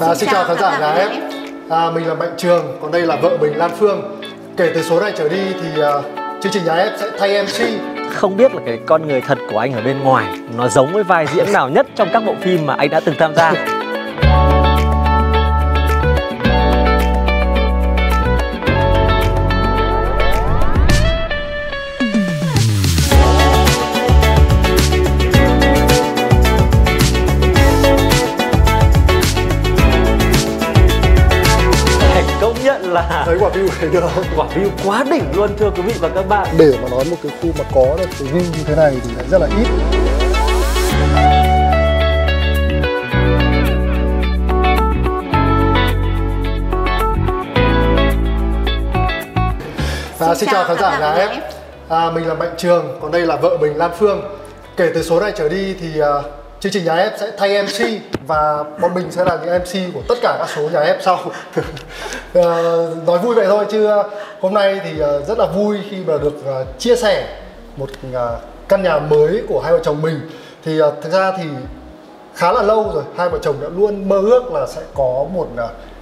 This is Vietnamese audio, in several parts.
À, xin chào khán giả nhà em. À, mình là Mạnh Trường, còn đây là vợ mình Lan Phương. Kể từ số này trở đi thì uh, chương trình nhà em sẽ thay MC. Không biết là cái con người thật của anh ở bên ngoài nó giống với vai diễn nào nhất trong các bộ phim mà anh đã từng tham gia. Là Thấy quả view thấy được quả view quá đỉnh luôn thưa quý vị và các bạn. Để mà nói một cái khu mà có được cái view như thế này thì rất là ít. À, xin chào khán giả nhà em. À, mình là Mạnh Trường, còn đây là vợ mình Lan Phương. Kể từ số này trở đi thì uh, chương trình nhà em sẽ thay MC và bọn mình sẽ là những MC của tất cả các số nhà em sau. Ờ, nói vui vậy thôi chứ uh, hôm nay thì uh, rất là vui khi mà được chia sẻ một căn nhà mới của hai vợ chồng mình. Thì thực ra thì khá là lâu rồi hai vợ chồng đã luôn mơ ước là sẽ có một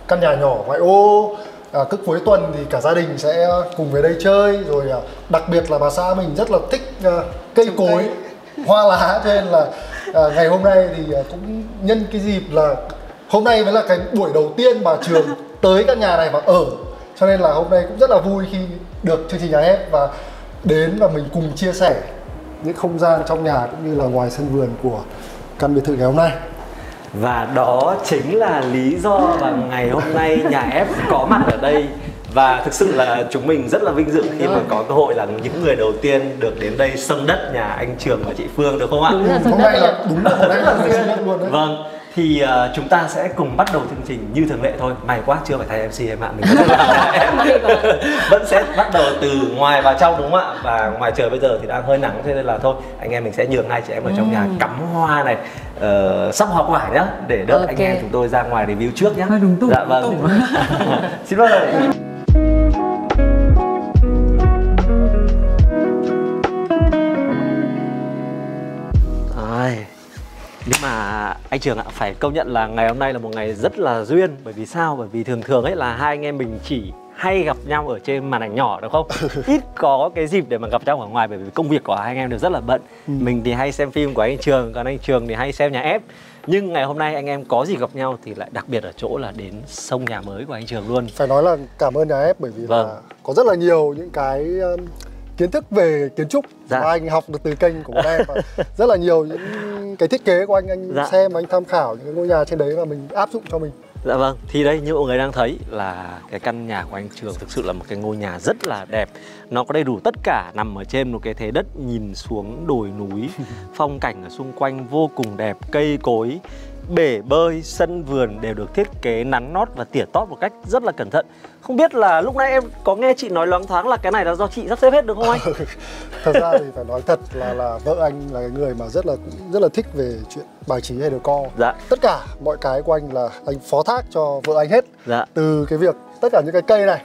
căn nhà nhỏ ngoại ô à, cứ cuối tuần thì cả gia đình sẽ cùng về đây chơi rồi à, đặc biệt là bà xã mình rất là thích à, cây cối hoa lá cho nên là à, ngày hôm nay thì à, cũng nhân cái dịp là hôm nay mới là cái buổi đầu tiên mà trường tới căn nhà này và ở. Cho nên là hôm nay cũng rất là vui khi được chương trình nhà em và đến và mình cùng chia sẻ những không gian trong nhà cũng như là ngoài sân vườn của căn biệt thự ngày hôm nay. Và đó chính là lý do mà ngày hôm nay nhà ép có mặt ở đây và thực sự là chúng mình rất là vinh dự khi mà có cơ hội là những người đầu tiên được đến đây sông đất nhà anh Trường và chị Phương được không ạ? Đúng là hôm sân nay đất là đúng là hôm nay là nhật luôn đấy Vâng, thì uh, chúng ta sẽ cùng bắt đầu chương trình như thường lệ thôi. May quá chưa phải thay MC em ạ, mình vẫn vẫn sẽ bắt đầu từ ngoài vào trong đúng không ạ? Và ngoài trời bây giờ thì đang hơi nắng cho nên là thôi, anh em mình sẽ nhường hai chị em ở trong nhà cắm hoa này, uh, sắp hoa quả nhá, để đợi anh Ok. em chúng tôi ra ngoài review trước nhá. Đúng tủ, Dạ đúng vâng. Xin mời. Nhưng mà anh Trường ạ phải công nhận là ngày hôm nay là một ngày rất là duyên. Bởi vì sao? Bởi vì thường thường ấy là hai anh em mình chỉ hay gặp nhau ở trên màn ảnh nhỏ đúng không? Ít có cái dịp để mà gặp nhau ở ngoài bởi vì công việc của hai anh em đều rất là bận. Mình thì hay xem phim của anh Trường còn anh Trường thì hay xem nhà ép. Nhưng ngày hôm nay anh em có gì gặp nhau thì lại đặc biệt ở chỗ là đến sông nhà mới của anh Trường luôn. Phải nói là cảm ơn nhà ép bởi vì Vâng. là có rất là nhiều những cái kiến thức về kiến trúc Dạ. mà anh học được từ kênh của bọn em và rất là nhiều những cái thiết kế của anh anh Dạ. xem anh tham khảo những cái ngôi nhà trên đấy và mình áp dụng cho mình Dạ vâng, thì đây như mọi người đang thấy là cái căn nhà của anh Trường thực sự là một cái ngôi nhà rất là đẹp Nó có đầy đủ tất cả nằm ở trên một cái thế đất nhìn xuống đồi núi Phong cảnh ở xung quanh vô cùng đẹp, cây cối Bể bơi, sân vườn đều được thiết kế nắn nót và tỉa tót một cách rất là cẩn thận. Không biết là lúc nãy em có nghe chị nói loáng thoáng là cái này là do chị sắp xếp hết được không anh? thật ra thì phải nói thật là là vợ anh là cái người mà rất là rất là thích về chuyện bài trí hay decor. Dạ, tất cả mọi cái của anh là anh phó thác cho vợ anh hết. Dạ, từ cái việc tất cả những cái cây này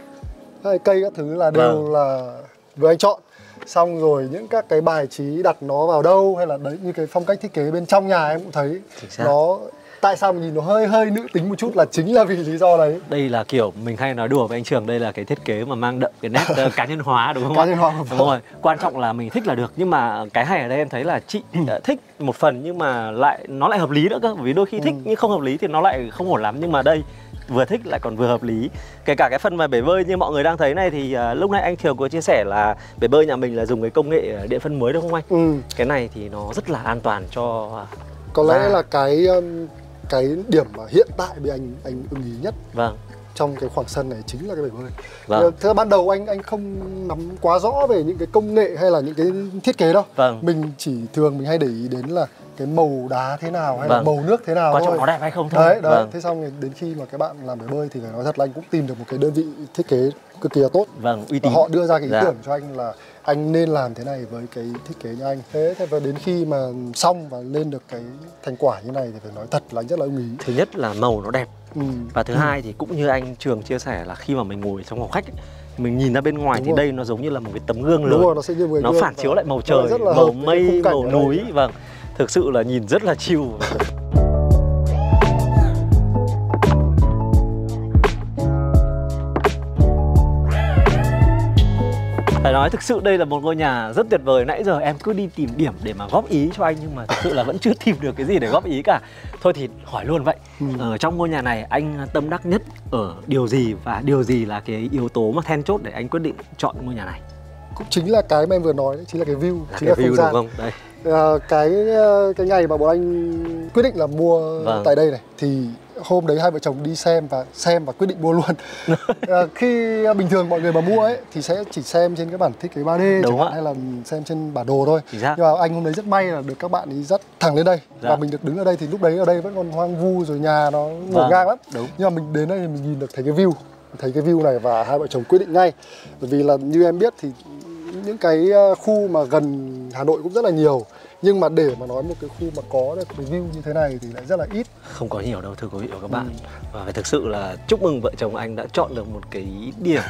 cái cây các thứ là đều Vâng. là vợ anh chọn xong rồi những các cái bài trí đặt nó vào đâu hay là đấy như cái phong cách thiết kế bên trong nhà em cũng thấy nó tại sao mình nhìn nó hơi hơi nữ tính một chút là chính là vì lý do đấy. Đây là kiểu mình hay nói đùa với anh Trường đây là cái thiết kế mà mang đậm cái nét ờ, cá nhân hóa đúng không Cá nhân hóa, đúng rồi quan trọng là mình thích là được. Nhưng mà cái hay ở đây em thấy là chị ờ, thích một phần nhưng mà lại nó lại hợp lý nữa cơ. Vì đôi khi thích Ừ. nhưng không hợp lý thì nó lại không ổn lắm. Nhưng mà đây vừa thích lại còn vừa hợp lý. Kể cả cái phần mà bể bơi như mọi người đang thấy này thì ờ, lúc nãy anh Trường có chia sẻ là bể bơi nhà mình là dùng cái công nghệ điện phân mới đúng không anh? Ừ. cái này thì nó rất là an toàn cho có lẽ là cái um, cái điểm mà hiện tại bị anh anh ưng ý nhất vâng trong cái khoảng sân này chính là cái bể bơi. Vâng. Thế ban đầu anh anh không nắm quá rõ về những cái công nghệ hay là những cái thiết kế đâu. Vâng. Mình chỉ thường mình hay để ý đến là cái màu đá thế nào hay Vâng. là màu nước thế nào trọng thôi. nó đẹp hay không thôi Đấy, đấy. vâng Thế xong đến khi mà các bạn làm bể bơi thì phải nói thật là anh cũng tìm được một cái đơn vị thiết kế cực kỳ là tốt. vâng uy tín họ đưa ra cái ý Dạ. tưởng cho anh là anh nên làm thế này với cái thiết kế như anh. Thế thế và đến khi mà xong và lên được cái thành quả như này thì phải nói thật là anh rất là ưng ý. thứ nhất là màu nó đẹp Ừ. và thứ hai thì cũng như anh trường chia sẻ là khi mà mình ngồi trong phòng khách ấy, mình nhìn ra bên ngoài Đúng thì rồi. đây nó giống như là một cái tấm gương lớn rồi, nó sẽ như nó phản chiếu lại màu trời màu mây màu núi vâng thực sự là nhìn rất là chill phải nói thực sự đây là một ngôi nhà rất tuyệt vời. Nãy giờ em cứ đi tìm điểm để mà góp ý cho anh nhưng mà thực sự là vẫn chưa tìm được cái gì để góp ý cả. Thôi thì hỏi luôn vậy. Ừ. ở trong ngôi nhà này anh tâm đắc nhất ở điều gì và điều gì là cái yếu tố mà then chốt để anh quyết định chọn ngôi nhà này? Cũng chính là cái mà em vừa nói đấy chính là cái view là chính cái là view không gian. đúng không? Đây. À, cái cái ngày mà bọn anh quyết định là mua vâng. tại đây này thì hôm đấy hai vợ chồng đi xem và xem và quyết định mua luôn. À, khi bình thường mọi người mà mua ấy thì sẽ chỉ xem trên cái bản thiết kế 3D chẳng hạn hay là xem trên bản đồ thôi. Nhưng mà anh hôm đấy rất may là được các bạn ấy dắt thẳng lên đây. Dạ. và mình được đứng ở đây thì lúc đấy ở đây vẫn còn hoang vu rồi nhà nó ngổn vâng. ngang lắm. Đúng. nhưng mà mình đến đây thì mình nhìn được thấy cái view thấy cái view này và hai vợ chồng quyết định ngay. Bởi vì là như em biết thì những cái ờ, khu mà gần Hà Nội cũng rất là nhiều nhưng mà để mà nói một cái khu mà có được review view như thế này thì lại rất là ít. Không có nhiều đâu thưa quý vị và các bạn. Ừ. và phải thực sự là chúc mừng vợ chồng anh đã chọn được một cái điểm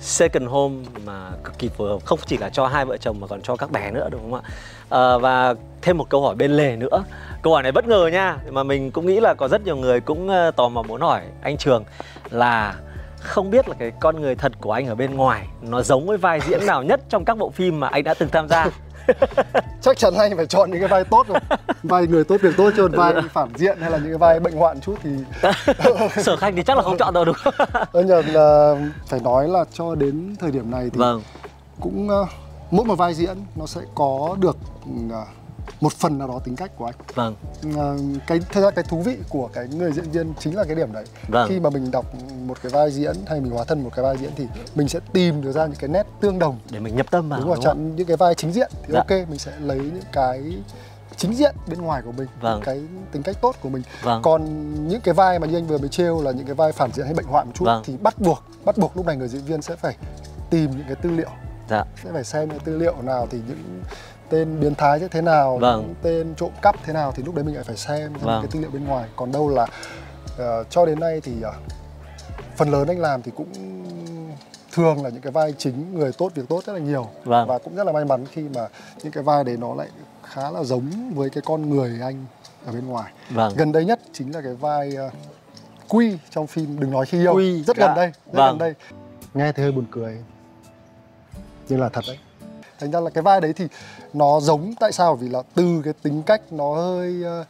second home mà cực kỳ phù hợp. Không chỉ là cho hai vợ chồng mà còn cho các bé nữa đúng không ạ? À, và thêm một câu hỏi bên lề nữa. Câu hỏi này bất ngờ nha mà mình cũng nghĩ là có rất nhiều người cũng ờ, tò mò muốn hỏi anh Trường là không biết là cái con người thật của anh ở bên ngoài nó giống với vai diễn nào nhất trong các bộ phim mà anh đã từng tham gia? chắc chắn anh phải chọn những cái vai tốt rồi. Vai người tốt việc tốt chứ vai phản diện hay là những cái vai bệnh hoạn chút thì sở khanh thì chắc là không chọn đâu đúng không? Ơ nhờ là phải nói là cho đến thời điểm này thì vâng. cũng uh, mỗi một vai diễn nó sẽ có được uh, một phần nào đó tính cách của anh vâng à, cái thật ra cái thú vị của cái người diễn viên chính là cái điểm đấy vâng. khi mà mình đọc một cái vai diễn hay mình hóa thân một cái vai diễn thì mình sẽ tìm được ra những cái nét tương đồng để mình nhập tâm vào đúng rồi chọn những cái vai chính diện thì dạ. ok mình sẽ lấy những cái chính diện bên ngoài của mình vâng. cái tính cách tốt của mình vâng. còn những cái vai mà như anh vừa mới trêu là những cái vai phản diện hay bệnh hoạn một chút vâng. thì bắt buộc bắt buộc lúc này người diễn viên sẽ phải tìm những cái tư liệu dạ. sẽ phải xem những tư liệu nào thì những tên biến thái sẽ thế nào vâng. tên trộm cắp thế nào thì lúc đấy mình lại phải xem vâng. cái tư liệu bên ngoài còn đâu là uh, cho đến nay thì uh, phần lớn anh làm thì cũng thường là những cái vai chính người tốt việc tốt rất là nhiều vâng. và cũng rất là may mắn khi mà những cái vai đấy nó lại khá là giống với cái con người anh ở bên ngoài vâng. gần đây nhất chính là cái vai uh, quy trong phim đừng nói khi yêu quy rất dạ. gần đây rất vâng. gần đây nghe thì hơi buồn cười nhưng là thật đấy thành ra là cái vai đấy thì nó giống tại sao vì là từ cái tính cách nó hơi uh,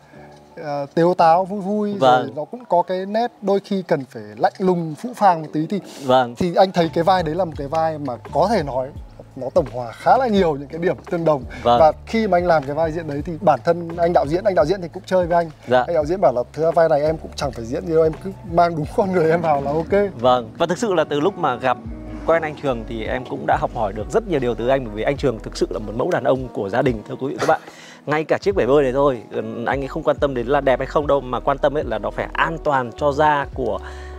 tếu táo vui vui vâng. rồi nó cũng có cái nét đôi khi cần phải lạnh lùng phũ phàng một tí thì vâng. thì anh thấy cái vai đấy là một cái vai mà có thể nói nó tổng hòa khá là nhiều những cái điểm tương đồng vâng. và khi mà anh làm cái vai diễn đấy thì bản thân anh đạo diễn anh đạo diễn thì cũng chơi với anh dạ. anh đạo diễn bảo là thứ vai này em cũng chẳng phải diễn gì đâu em cứ mang đúng con người em vào là ok vâng và thực sự là từ lúc mà gặp quen anh Trường thì em cũng đã học hỏi được rất nhiều điều từ anh bởi vì anh Trường thực sự là một mẫu đàn ông của gia đình thưa quý vị các bạn. Ngay cả chiếc bể bơi này thôi anh ấy không quan tâm đến là đẹp hay không đâu mà quan tâm ấy là nó phải an toàn cho da của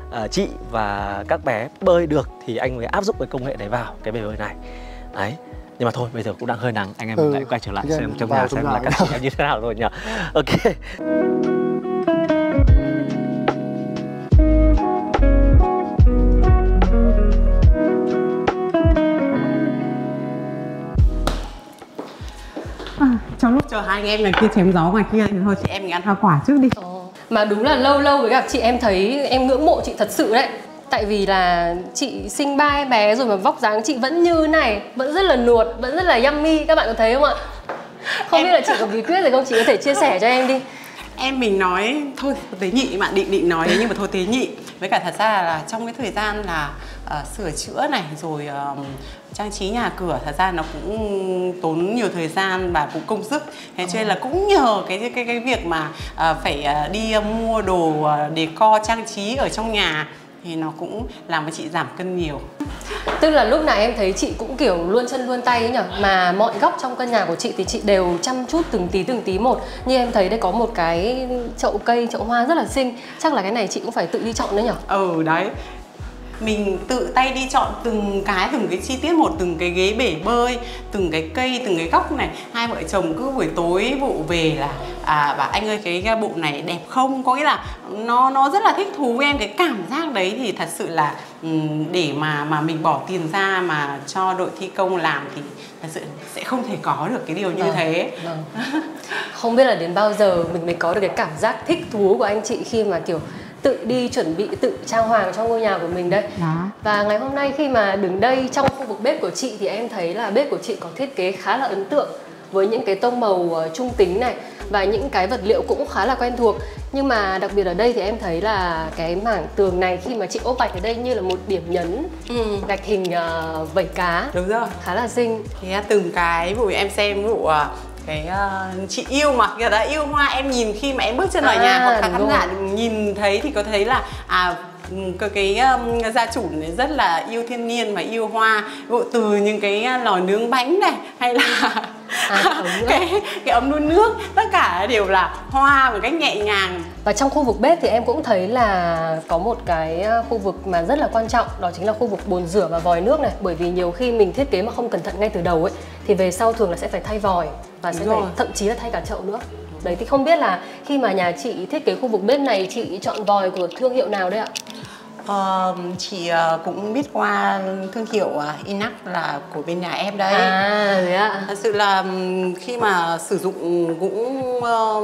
uh, chị và các bé bơi được thì anh mới áp dụng cái công nghệ đấy vào cái bể bơi này. Đấy nhưng mà thôi bây giờ cũng đang hơi nắng anh em ừ, lại quay trở lại xem trong nhà xem là các chị em như thế nào rồi nhỉ. Ok trong lúc chờ hai anh em này kia chém gió ngoài kia thì thôi chị em mình ăn hoa quả trước đi. Ờ, mà đúng là lâu lâu với gặp chị em thấy em ngưỡng mộ chị thật sự đấy. Tại vì là chị sinh ba em bé rồi mà vóc dáng chị vẫn như này vẫn rất là nuột vẫn rất là yummy. Các bạn có thấy không ạ? Không em... biết là chị có bí quyết gì không? Chị có thể chia sẻ cho em đi. Em mình nói thôi tế nhị bạn định định nói nhưng mà thôi tế nhị. Với cả thật ra là trong cái thời gian là uh, sửa chữa này rồi uh, trang trí nhà cửa thật ra nó cũng tốn nhiều thời gian và cũng công sức. Thế cho nên là cũng nhờ cái cái cái việc mà uh, phải uh, đi uh, mua đồ uh, decor trang trí ở trong nhà thì nó cũng làm cho chị giảm cân nhiều. Tức là lúc này em thấy chị cũng kiểu luôn chân luôn tay ấy nhở? Mà mọi góc trong căn nhà của chị thì chị đều chăm chút từng tí từng tí một. Như em thấy đây có một cái chậu cây, chậu hoa rất là xinh. Chắc là cái này chị cũng phải tự đi chọn nữa nhở? Ừ đấy mình tự tay đi chọn từng cái từng cái chi tiết một từng cái ghế bể bơi từng cái cây từng cái góc này. Hai vợ chồng cứ buổi tối vụ về là à bà anh ơi cái bộ này đẹp không? Có nghĩa là nó nó rất là thích thú với em. Cái cảm giác đấy thì thật sự là để mà mà mình bỏ tiền ra mà cho đội thi công làm thì thật sự sẽ không thể có được cái điều như vâng, thế. vâng. không biết là đến bao giờ mình mới có được cái cảm giác thích thú của anh chị khi mà kiểu tự đi chuẩn bị tự trang hoàng cho ngôi nhà của mình đây Đó. và ngày hôm nay khi mà đứng đây trong khu vực bếp của chị thì em thấy là bếp của chị có thiết kế khá là ấn tượng với những cái tông màu ờ, trung tính này và những cái vật liệu cũng khá là quen thuộc nhưng mà đặc biệt ở đây thì em thấy là cái mảng tường này khi mà chị ốp gạch ở đây như là một điểm nhấn Ừ. gạch hình ờ, vảy cá Đúng rồi. khá là xinh Thế từng cái vụ em xem vụ à, cái à, chị yêu mà. Người ta yêu hoa em nhìn khi mà em bước chân vào À, nhà hoặc khán giả nhìn thấy thì có thấy là à cái, cái um, gia chủ này rất là yêu thiên nhiên và yêu hoa. Từ những cái à, lò nướng bánh này hay là À, ống nước. cái cái ống đun nước tất cả đều là hoa một cách nhẹ nhàng Và trong khu vực bếp thì em cũng thấy là có một cái ờ, khu vực mà rất là quan trọng Đó chính là khu vực bồn rửa và vòi nước này Bởi vì nhiều khi mình thiết kế mà không cẩn thận ngay từ đầu ấy Thì về sau thường là sẽ phải thay vòi Và sẽ phải thậm chí là thay cả chậu nữa Đấy thì không biết là khi mà nhà chị thiết kế khu vực bếp này Chị chọn vòi của thương hiệu nào đấy ạ? Ờ, chị ờ, cũng biết qua thương hiệu ờ, Inac là của bên nhà em đấy. À thế ạ. Thật sự là ừm, khi mà sử dụng cũng ờ,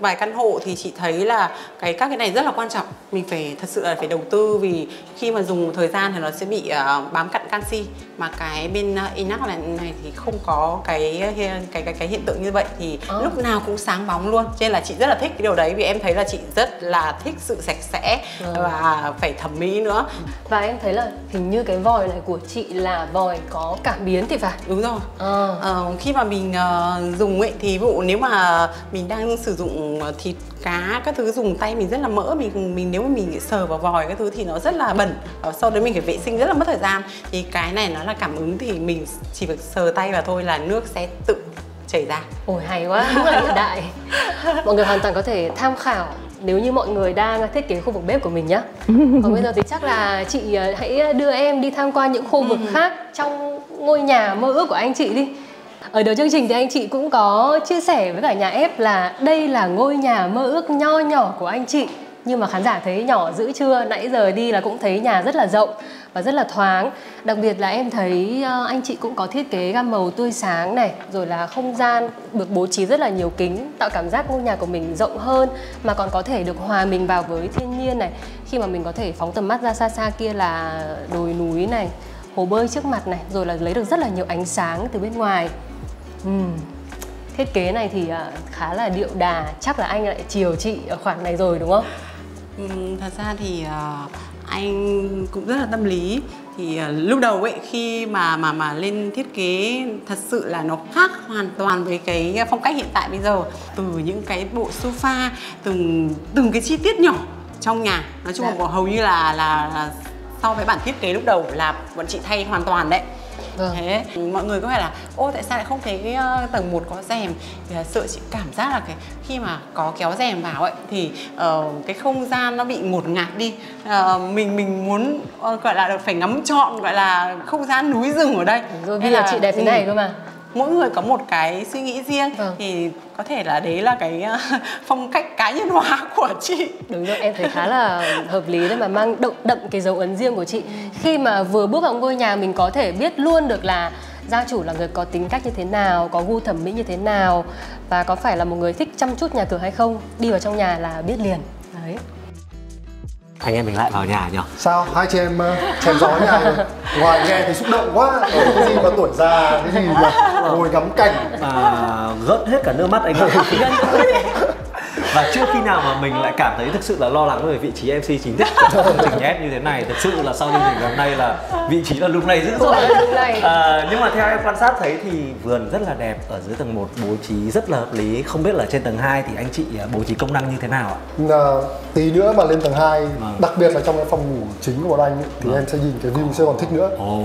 vài căn hộ thì chị thấy là cái các cái này rất là quan trọng. Mình phải thật sự là phải đầu tư vì khi mà dùng một thời gian thì nó sẽ bị ờ, bám cặn canxi. Mà cái bên Inac này, này thì không có cái cái cái cái hiện tượng như vậy thì Ờ. lúc nào cũng sáng bóng luôn. Cho nên là chị rất là thích cái điều đấy vì em thấy là chị rất là thích sự sạch sẽ Vâng. và phải thẩm mỹ nữa. Và em thấy là hình như cái vòi này của chị là vòi có cảm biến thì phải? Đúng rồi. Ờ. Ờ, khi mà mình ờ, dùng ấy thì ví dụ nếu mà mình đang sử dụng ờ, thịt cá các thứ dùng tay mình rất là mỡ mình mình nếu mà mình sờ vào vòi các thứ thì nó rất là bẩn. Và sau đấy mình phải vệ sinh rất là mất thời gian. Thì cái này nó là cảm ứng thì mình chỉ việc sờ tay vào thôi là nước sẽ tự chảy ra. Ôi hay quá, đúng là hiện đại. Mọi người hoàn toàn có thể tham khảo nếu như mọi người đang thiết kế khu vực bếp của mình nhé Còn bây giờ thì chắc là chị ờ, hãy đưa em đi tham quan những khu vực khác trong ngôi nhà mơ ước của anh chị đi. Ở đầu chương trình thì anh chị cũng có chia sẻ với cả nhà ép là đây là ngôi nhà mơ ước nho nhỏ của anh chị. Nhưng mà khán giả thấy nhỏ dữ chưa? Nãy giờ đi là cũng thấy nhà rất là rộng và rất là thoáng. Đặc biệt là em thấy ờ, anh chị cũng có thiết kế gam màu tươi sáng này rồi là không gian được bố trí rất là nhiều kính tạo cảm giác ngôi nhà của mình rộng hơn mà còn có thể được hòa mình vào với thiên nhiên này. Khi mà mình có thể phóng tầm mắt ra xa xa kia là đồi núi này hồ bơi trước mặt này rồi là lấy được rất là nhiều ánh sáng từ bên ngoài. Uhm. thiết kế này thì ờ, khá là điệu đà chắc là anh lại chiều chị ở khoản này rồi đúng không? Ừ, thật ra thì uh, anh cũng rất là tâm lý. Thì ờ, lúc đầu ấy khi mà mà mà lên thiết kế thật sự là nó khác hoàn toàn với cái phong cách hiện tại bây giờ từ những cái bộ sofa từng từng cái chi tiết nhỏ trong nhà. Nói chung Dạ. là hầu như là là, là so với bản thiết kế lúc đầu là bọn chị thay hoàn toàn đấy Vâng. thế mọi người có vẻ là ô tại sao lại không thấy cái ờ, tầng 1 có rèm? Thì là sợ chị cảm giác là cái khi mà có kéo rèm vào ấy thì ờ, cái không gian nó bị ngột ngạt đi. Ờ, mình mình muốn ờ, gọi là phải ngắm trọn gọi là không gian núi rừng ở đây. Rồi bây giờ là- chị đẹp thế ừ, này cơ mà mỗi người có một cái suy nghĩ riêng Vâng. thì có thể là đấy là cái ờ, phong cách cá nhân hóa của chị Đúng rồi, em thấy khá là hợp lý đấy mà mang đậm đậm cái dấu ấn riêng của chị. Khi mà vừa bước vào ngôi nhà mình có thể biết luôn được là gia chủ là người có tính cách như thế nào, có gu thẩm mỹ như thế nào và có phải là một người thích chăm chút nhà cửa hay không. Đi vào trong nhà là biết liền. Đấy. Anh em mình lại vào nhà nhỉ? Sao? Hai chị em uh, chém gió nhà rồi ngoài nghe thì xúc động quá. Ở cái gì mà tuổi già cái gì mà ngồi ngắm cảnh. À, gớt hết cả nước mắt anh ơi và chưa khi nào mà mình lại cảm thấy thực sự là lo lắng về vị trí MC chính thức của chương trình ép như thế này thực sự là sau chương trình hôm nay là vị trí là lúc này dữ dội này. à, nhưng mà theo em quan sát thấy thì vườn rất là đẹp ở dưới tầng 1 bố trí rất là hợp lý không biết là trên tầng 2 thì anh chị à, bố trí công năng như thế nào ạ là tí nữa mà lên tầng 2 Vâng. đặc biệt là trong cái phòng ngủ chính của bọn anh ấy, thì em sẽ nhìn cái view sẽ còn thích nữa Ồ,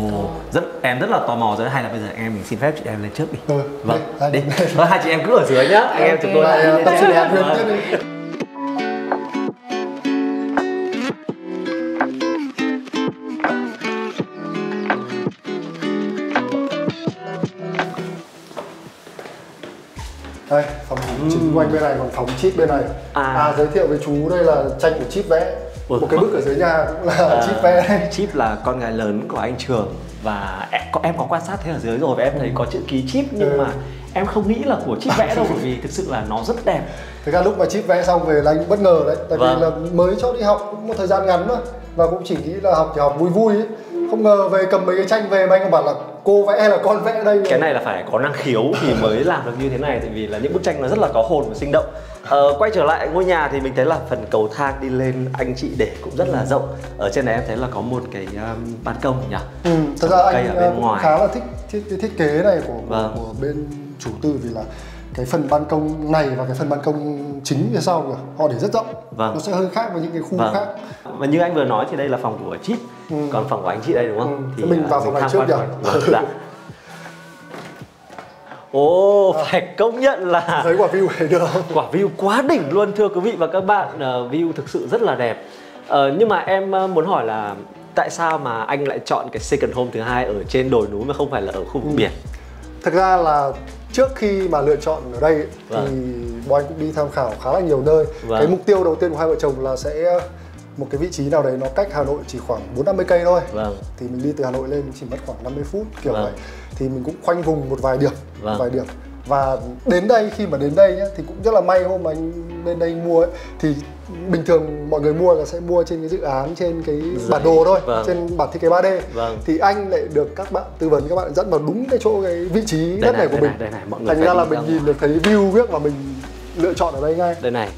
rất em rất là tò mò rồi hay là bây giờ em mình xin phép chị em lên trước đi. Ừ, vâng, đi, hai đi. Vâng, hai chị em cứ ở dưới nhá. Anh em chúng tôi lại tập sự Vâng. tiếp đi đây phòng ngủ chính của anh bên này còn phòng chip bên này À. à. giới thiệu với chú đây là tranh của chip vẽ Ủa, một cái bức ở dưới nhà cũng là À, chip vẽ đây Chip là con gái lớn của anh Trường và em có, em có quan sát thấy ở dưới rồi và em thấy có chữ ký chip nhưng Ừ. mà em không nghĩ là của chip vẽ đâu bởi vì thực sự là nó rất đẹp. Thực ra lúc mà chip vẽ xong về là anh bất ngờ đấy Tại Vâng. vì là mới cho đi học cũng một thời gian ngắn mà Và cũng chỉ nghĩ là học thì học vui vui ấy Không ngờ về cầm mấy cái tranh về mà anh còn bảo là cô vẽ hay là con vẽ đây Cái này là phải có năng khiếu thì mới làm được như thế này tại vì là những bức tranh nó rất là có hồn và sinh động. Ờ, quay trở lại ngôi nhà thì mình thấy là phần cầu thang đi lên anh chị để cũng rất là rộng. Ở trên này em thấy là có một cái um, ban công nhỉ? Ừ, thật ra anh ở bên cũng ngoài. khá là thích thiết, cái thiết kế này của, Vâng. của bên chủ tư vì là cái phần ban công này và cái phần ban công chính phía sau kìa họ để rất rộng Vâng. nó sẽ hơi khác với những cái khu Vâng. khác Và như anh vừa nói thì đây là phòng của Chip, Ừ. còn phòng của anh chị đây đúng không? Ừ. Thế mình à, vào phòng này trước nhỉ? Vâng, dạ. Ồ, phải công nhận là thấy quả view này được không quả view quá đỉnh luôn thưa quý vị và các bạn Ờ, view thực sự rất là đẹp Ờ, nhưng mà em ờ, muốn hỏi là tại sao mà anh lại chọn cái second home thứ hai ở trên đồi núi mà không phải là ở khu vực Ừ. biển thực ra là trước khi mà lựa chọn ở đây ấy, Vâng. thì bọn anh cũng đi tham khảo khá là nhiều nơi Vâng. cái mục tiêu đầu tiên của hai vợ chồng là sẽ một cái vị trí nào đấy nó cách Hà Nội chỉ khoảng 4 50 cây thôi vâng thì mình đi từ Hà Nội lên chỉ mất khoảng 50 phút kiểu Vâng. vậy thì mình cũng khoanh vùng một vài điểm Vâng. vài điểm và đến đây khi mà đến đây nhá thì cũng rất là may hôm mà anh lên đây mua ấy thì bình thường mọi người mua là sẽ mua trên cái dự án trên cái bản đồ thôi Vâng. trên bản thiết kế 3D Vâng. thì anh lại được các bạn tư vấn các bạn dẫn vào đúng cái chỗ cái vị trí Đây đất này, này của mình. này, này, mọi người thành ra là mình nhìn được thấy view biết và mình lựa chọn ở đây ngay. Đây này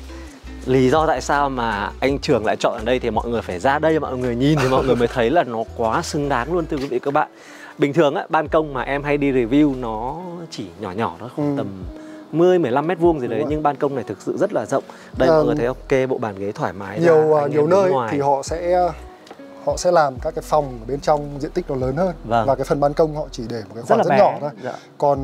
lý do tại sao mà anh trường lại chọn ở đây thì mọi người phải ra đây mọi người nhìn thì mọi người mới thấy là nó quá xứng đáng luôn thưa quý vị các bạn bình thường á ban công mà em hay đi review nó chỉ nhỏ nhỏ thôi khoảng Ừ. tầm 10 15 mét vuông gì đấy nhưng ban công này thực sự rất là rộng đây Ờ, mọi người thấy không kê bộ bàn ghế thoải mái ra, nhiều uh, nhiều em nơi ngoài. thì họ sẽ họ sẽ làm các cái phòng ở bên trong diện tích nó lớn hơn. Vâng. và cái phần ban công họ chỉ để một cái Rất khoảng rất, bé. nhỏ thôi. Dạ. còn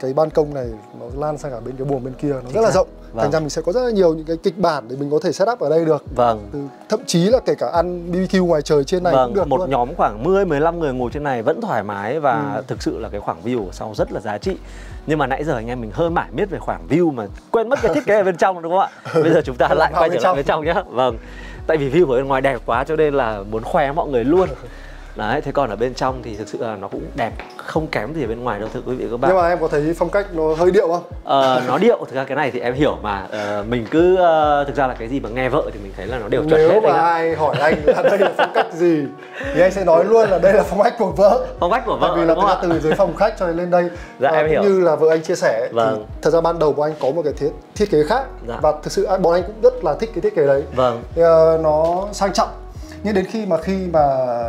cái ban công này nó lan sang cả bên cái buồng bên kia nó rất là rộng. Vâng. thành ra mình sẽ có rất là nhiều những cái kịch bản để mình có thể set up ở đây được. Vâng. Từ, thậm chí là kể cả ăn BBQ ngoài trời trên này vâng cũng được một luôn. nhóm khoảng 10 15 người ngồi trên này vẫn thoải mái và Ừ. thực sự là cái khoảng view ở sau rất là giá trị. Nhưng mà nãy giờ anh em mình hơi mải miết về khoảng view mà quên mất cái thiết kế ở bên trong đúng không ạ? Bây giờ chúng ta lại quay trở lại bên trong nhé vâng tại vì view ở bên ngoài đẹp quá cho nên là muốn khoe mọi người luôn đấy thế còn ở bên trong thì thực sự là nó cũng đẹp không kém gì ở bên ngoài đâu thưa quý vị các bạn. Nhưng mà em có thấy phong cách nó hơi điệu không? Ờ, nó điệu thực ra cái này thì em hiểu mà Ờ, mình cứ ờ, thực ra là cái gì mà nghe vợ thì mình thấy là nó đều chuẩn nếu hết mà ai hỏi anh là đây là phong cách gì thì anh sẽ nói luôn là đây là phong cách của vợ. Phong cách của Tại vợ vì là từ dưới phòng khách cho đến lên đây. Dạ, ờ, em hiểu. như là vợ anh chia sẻ Vâng. thì thật ra ban đầu của anh có một cái thiết thiết kế khác Dạ. và thực sự bọn anh cũng rất là thích cái thiết kế đấy. Vâng. Thì, ờ, nó sang trọng nhưng đến khi mà khi mà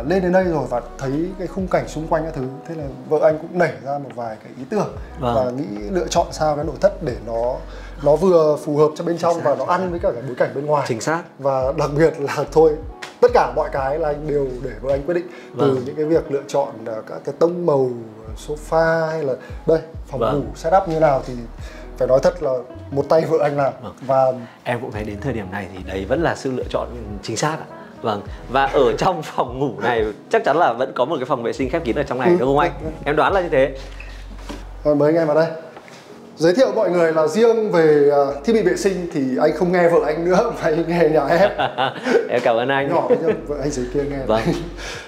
lên đến đây rồi và thấy cái khung cảnh xung quanh các thứ thế là vợ anh cũng nảy ra một vài cái ý tưởng Vâng. và nghĩ lựa chọn sao cái nội thất để nó nó vừa phù hợp cho bên trong và nó ăn với cả cái bối cảnh bên ngoài chính xác và đặc biệt là thôi tất cả mọi cái là anh đều để vợ anh quyết định Vâng. từ những cái việc lựa chọn à, các cái tông màu sofa hay là đây phòng Vâng. ngủ setup như nào thì phải nói thật là một tay vợ anh làm Vâng. và Em cũng thấy đến thời điểm này thì đấy vẫn là sự lựa chọn chính xác ạ. Vâng. Và ở trong phòng ngủ này chắc chắn là vẫn có một cái phòng vệ sinh khép kín ở trong này Ừ. đúng không anh? Em đoán là như thế. Rồi mời anh em vào đây giới thiệu mọi người là riêng về à, thiết bị vệ sinh thì anh không nghe vợ anh nữa mà anh nghe nhà em em cảm ơn anh. nhỏ nhưng vợ anh dưới kia nghe Vâng.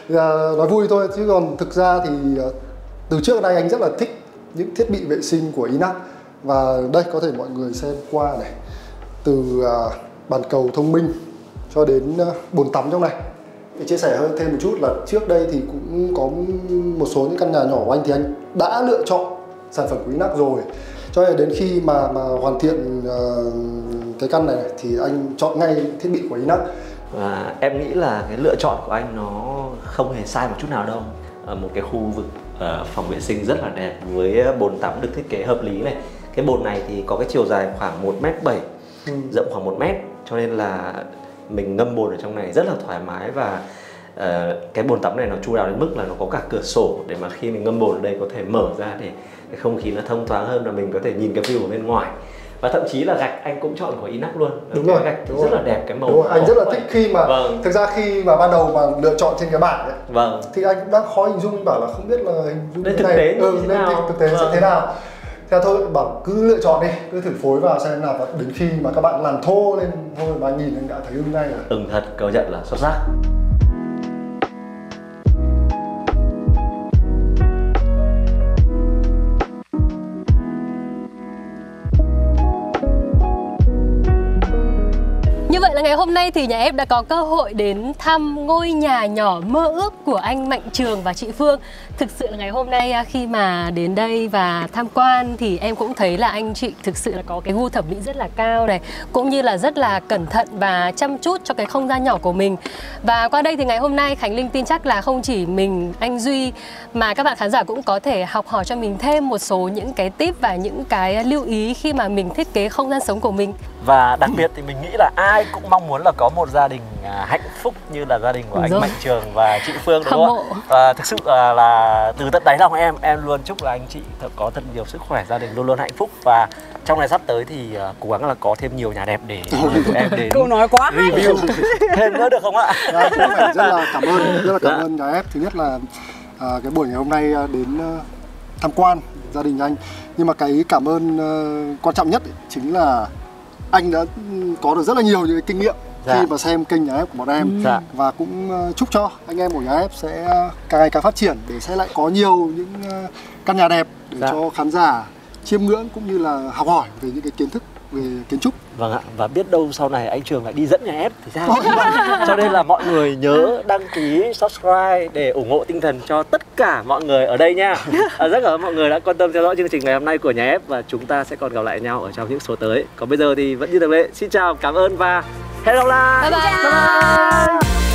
À, nói vui thôi chứ còn thực ra thì à, từ trước đến nay anh rất là thích những thiết bị vệ sinh của Inac và đây có thể mọi người xem qua này từ à, bàn cầu thông minh cho đến à, bồn tắm trong này để chia sẻ hơn thêm một chút là trước đây thì cũng có một số những căn nhà nhỏ của anh thì anh đã lựa chọn sản phẩm của Inac rồi cho nên đến khi mà mà hoàn thiện ờ, cái căn này, thì anh chọn ngay thiết bị của Inac Và em nghĩ là cái lựa chọn của anh nó không hề sai một chút nào đâu. Ở một cái khu vực ờ, phòng vệ sinh rất là đẹp với bồn tắm được thiết kế hợp lý này. Cái bồn này thì có cái chiều dài khoảng 1m7, Ừ. rộng khoảng 1 mét cho nên là mình ngâm bồn ở trong này rất là thoải mái và ờ, cái bồn tắm này nó chu đáo đến mức là nó có cả cửa sổ để mà khi mình ngâm bồn ở đây có thể mở ra để cái không khí nó thông thoáng hơn và mình có thể nhìn cái view ở bên ngoài và thậm chí là gạch anh cũng chọn của Inox luôn Đúng cái rồi, gạch đúng rất rồi. là đẹp cái màu Đúng rồi, anh rất là thích khi mà Vâng. thực ra khi mà ban đầu mà lựa chọn trên cái bảng ấy vâng thì anh cũng đang khó hình dung bảo là không biết là hình dung cái thực này tế như ừ, thế lên nào? thực, tế Vâng. sẽ thế nào theo thôi, bảo cứ lựa chọn đi, cứ thử phối vào xem nào. Và đến khi mà các bạn làm thô lên thôi mà nhìn anh đã thấy ưng ngay rồi ưng thật, công nhận là xuất sắc. Là ngày hôm nay thì nhà em đã có cơ hội đến thăm ngôi nhà nhỏ mơ ước của anh Mạnh Trường và chị Phương. Thực sự là ngày hôm nay à, khi mà đến đây và tham quan thì em cũng thấy là anh chị thực sự là có cái gu thẩm mỹ rất là cao này, cũng như là rất là cẩn thận và chăm chút cho cái không gian nhỏ của mình. Và qua đây thì ngày hôm nay Khánh Linh tin chắc là không chỉ mình anh Duy mà các bạn khán giả cũng có thể học hỏi cho mình thêm một số những cái tip và những cái lưu ý khi mà mình thiết kế không gian sống của mình. và đặc biệt thì mình nghĩ là ai cũng mong muốn là có một gia đình à, hạnh phúc như là gia đình của anh rồi. Mạnh Trường và chị Phương đúng không ạ? Và thực sự là, là từ tận đáy lòng em em luôn chúc là anh chị thật có thật nhiều sức khỏe gia đình luôn luôn hạnh phúc và trong này sắp tới thì à, cố gắng là có thêm nhiều nhà đẹp để tụi em đến Câu nói quá hay. review thêm nữa được không ạ? Dạ, rất là cảm ơn rất là cảm Dạ. ơn nhà ép thứ nhất là à, cái buổi ngày hôm nay à, đến tham quan gia đình anh nhưng mà cái cảm ơn à, quan trọng nhất ấy, chính là anh đã ừ, có được rất là nhiều những cái kinh nghiệm Dạ. khi mà xem kênh nhà ép của bọn em Dạ. và cũng à, chúc cho anh em của nhà ép sẽ à, càng ngày càng phát triển để sẽ lại có nhiều những à, căn nhà đẹp để Dạ. cho khán giả chiêm ngưỡng cũng như là học hỏi về những cái kiến thức về kiến trúc Vâng ạ, và biết đâu sau này anh Trường lại đi dẫn nhà ép thì sao? cho nên là mọi người nhớ đăng ký subscribe để ủng hộ tinh thần cho tất cả mọi người ở đây nha. À, rất cảm ơn mọi người đã quan tâm theo dõi chương trình ngày hôm nay của nhà ép và chúng ta sẽ còn gặp lại nhau ở trong những số tới. Còn bây giờ thì vẫn như thường lệ, xin chào, cảm ơn và hẹn gặp lại. Bye bye.